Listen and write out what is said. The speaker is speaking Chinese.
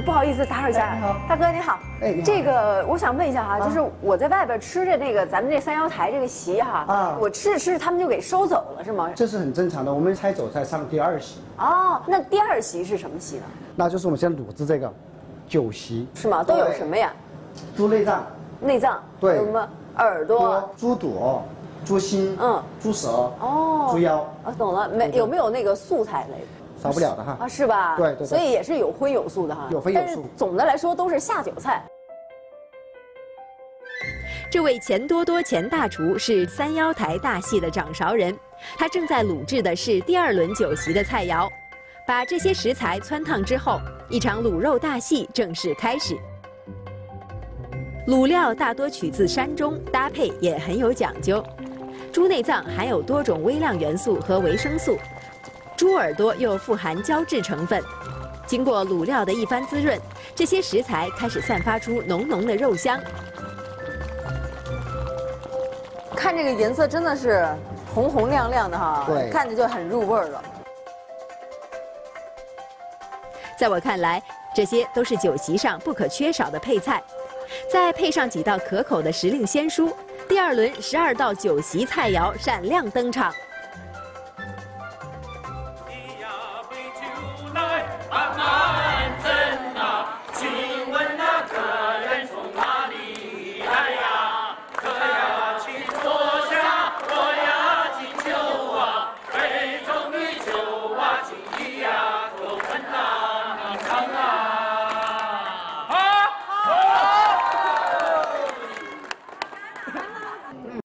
呃，不好意思打扰一下，哎你好。大哥你好。哎这个我想问一下哈，就是我在外边吃着那个咱们这三幺台这个席哈，啊。我吃着吃着他们就给收走了是吗？这是很正常的。我们才走才上第二席，哦，那第二席是什么席呢？那就是我们现在卤制这个酒席，是吗？都有什么呀？猪内脏、内脏，对。什么耳朵？猪肚、猪心、嗯。嗯、猪舌、哦。猪腰，啊，懂了，没有没有那个素菜类的？少不了的哈。啊，是吧？对对对所以也是有荤有素的哈。有荤有素但是总的来说都是下酒菜。这位钱多多钱大厨是三幺台大戏的掌勺人，他正在卤制的是第二轮酒席的菜肴。把这些食材汆烫之后，一场卤肉大戏正式开始。卤料大多取自山中，搭配也很有讲究。猪内脏含有多种微量元素和维生素，猪耳朵又富含胶质成分。经过卤料的一番滋润，这些食材开始散发出浓浓的肉香。看这个颜色真的是红红亮亮的哈，对看着就很入味儿了。在我看来，这些都是酒席上不可缺少的配菜。再配上几道可口的时令鲜蔬，第二轮十二道酒席菜肴闪亮登场。